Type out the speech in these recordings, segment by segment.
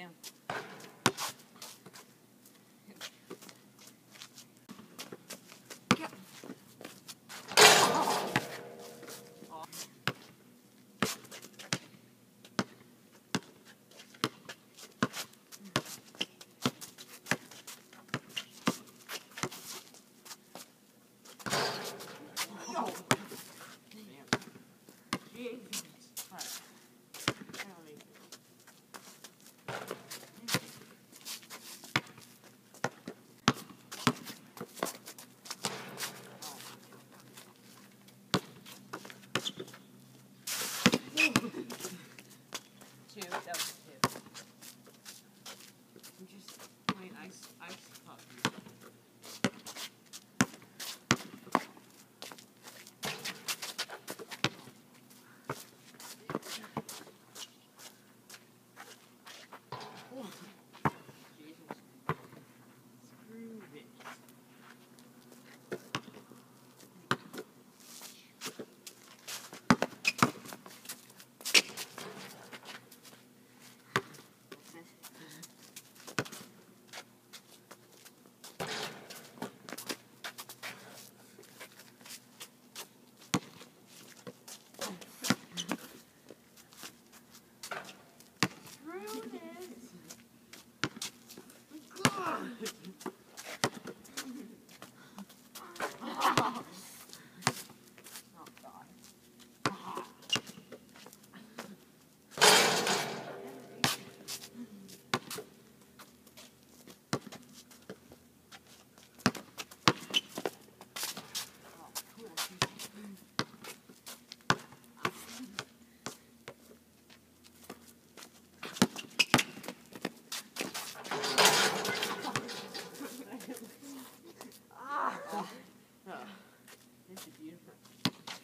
am.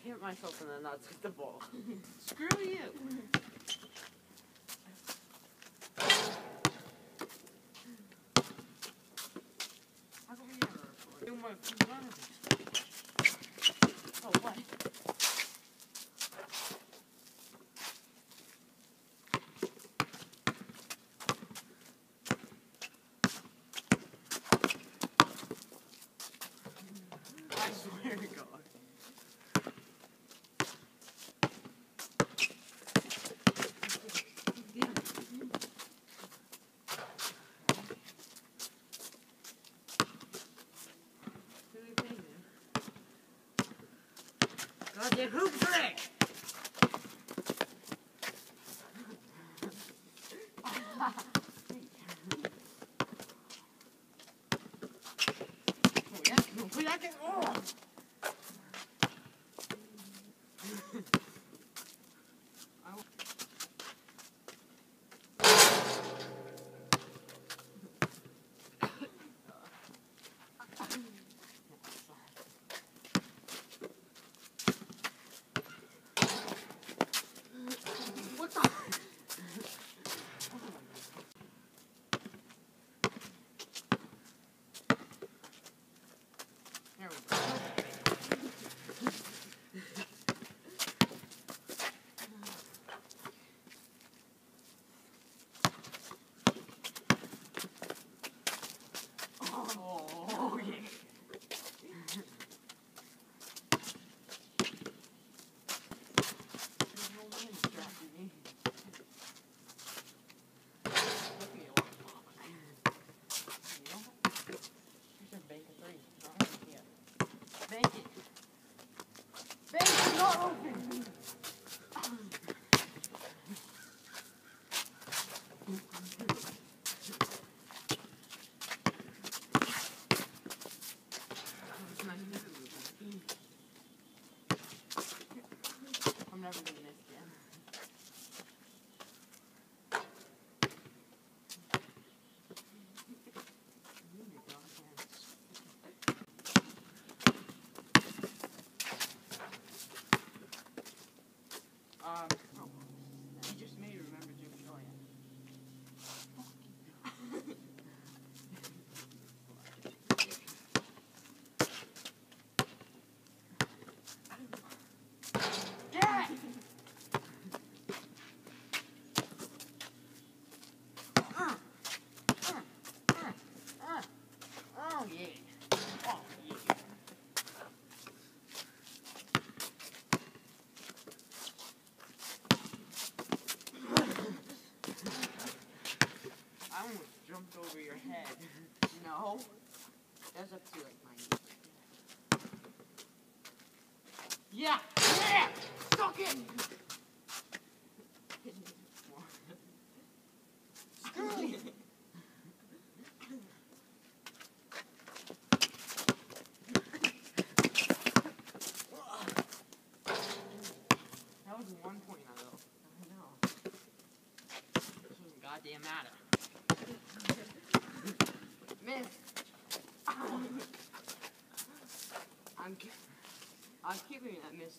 hit myself in the nuts with the ball. Screw you. over your head. no. That's up to like my Yeah! Yeah! Suck it!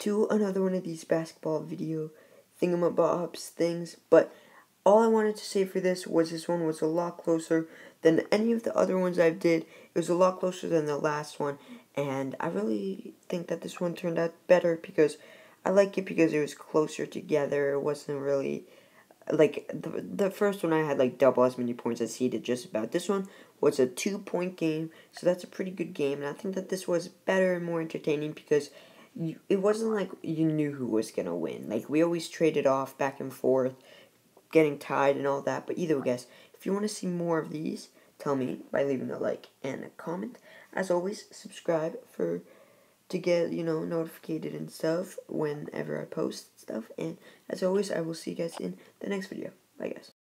to another one of these basketball video thingamabobs things. But all I wanted to say for this was this one was a lot closer than any of the other ones I've did. It was a lot closer than the last one, and I really think that this one turned out better because I like it because it was closer together. It wasn't really like the the first one I had like double as many points as he did just about. This one was a two point game, so that's a pretty good game, and I think that this was better and more entertaining because it wasn't like you knew who was gonna win. Like we always traded off back and forth, getting tied and all that. But either way, guys, if you want to see more of these, tell me by leaving a like and a comment. As always, subscribe for to get you know notified and stuff whenever I post stuff. And as always, I will see you guys in the next video. Bye, guys.